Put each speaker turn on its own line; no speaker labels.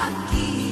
aqui.